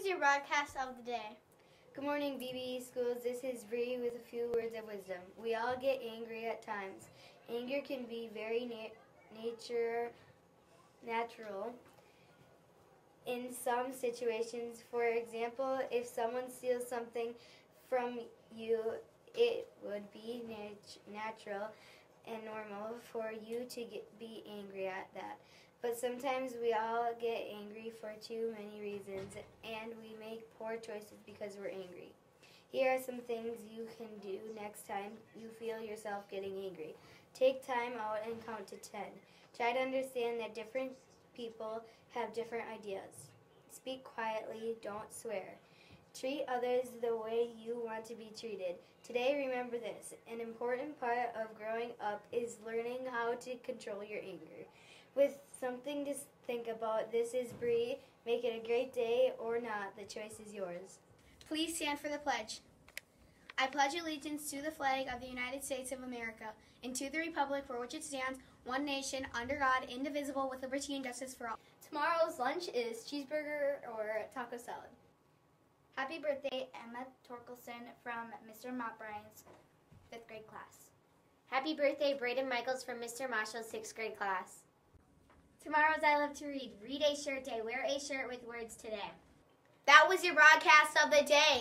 Is your broadcast of the day. Good morning, BBE Schools. This is Bree with a few words of wisdom. We all get angry at times. Anger can be very na- nature natural in some situations. For example, if someone steals something from you, it would be nat- natural and normal for you to get, be angry at that. But sometimes we all get angry for too many reasons and we make poor choices because we're angry. Here are some things you can do next time you feel yourself getting angry. Take time out and count to 10. Try to understand that different people have different ideas. Speak quietly, don't swear. Treat others the way you want to be treated. Today, remember this an important part of growing up is learning how to control your anger. With something to think about, this is Bree. Make it a great day or not, the choice is yours. Please stand for the pledge. I pledge allegiance to the flag of the United States of America and to the republic for which it stands, one nation, under God, indivisible, with liberty and justice for all. Tomorrow's lunch is cheeseburger or taco salad. Happy birthday, Emma Torkelson from Mr. Mott Bryan's fifth grade class. Happy birthday, Braden Michaels from Mr. Marshall's sixth grade class. Tomorrow's I Love to Read. Read a shirt day. Wear a shirt with words today. That was your broadcast of the day.